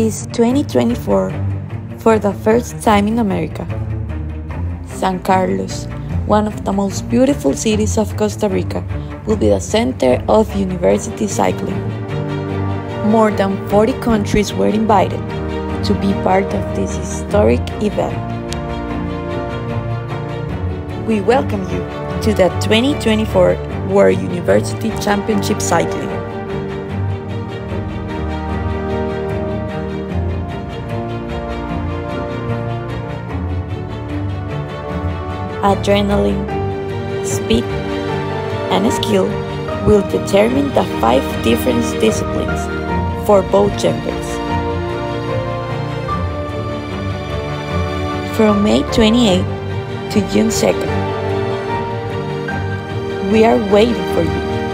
this 2024 for the first time in America. San Carlos, one of the most beautiful cities of Costa Rica, will be the center of university cycling. More than 40 countries were invited to be part of this historic event. We welcome you to the 2024 World University Championship Cycling. Adrenaline, speed, and skill will determine the five different disciplines for both genders. From May 28 to June 2nd, we are waiting for you.